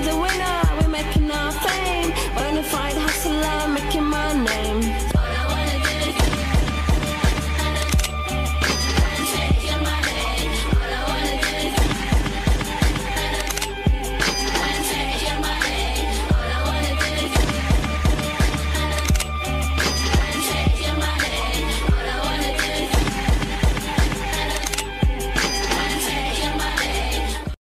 The winner, we're making our fame. Bonafide hustler, making